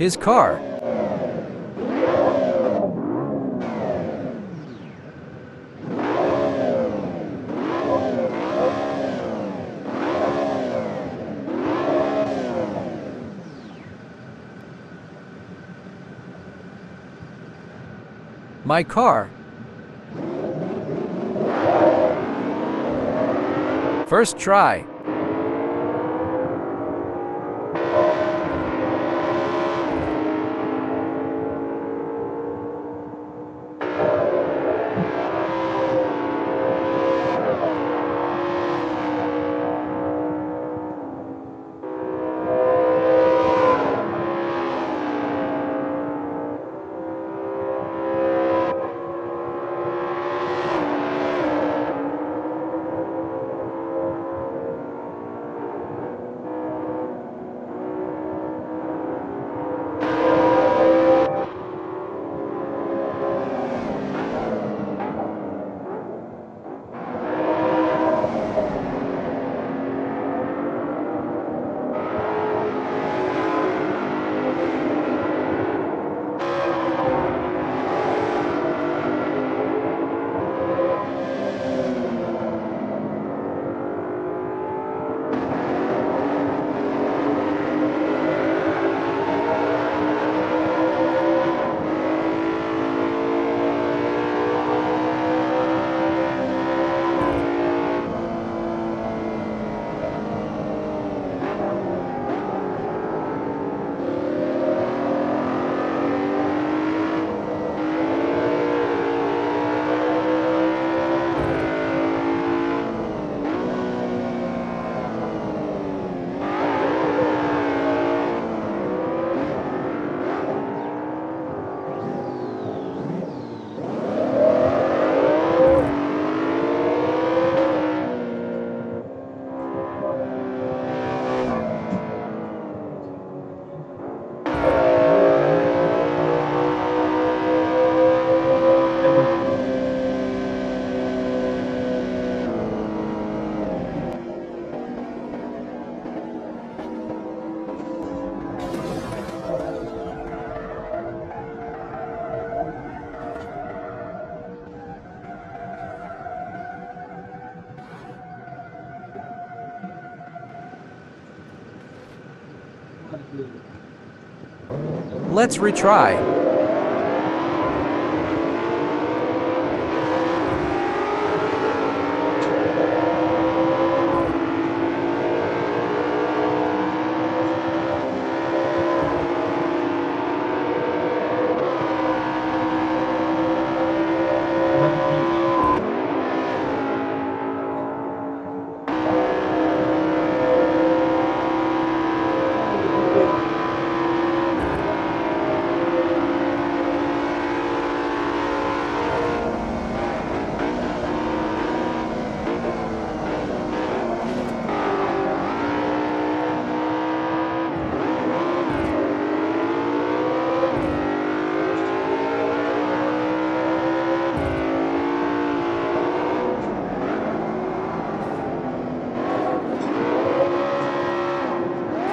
His car. My car. First try. Let's retry.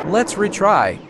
Let's retry.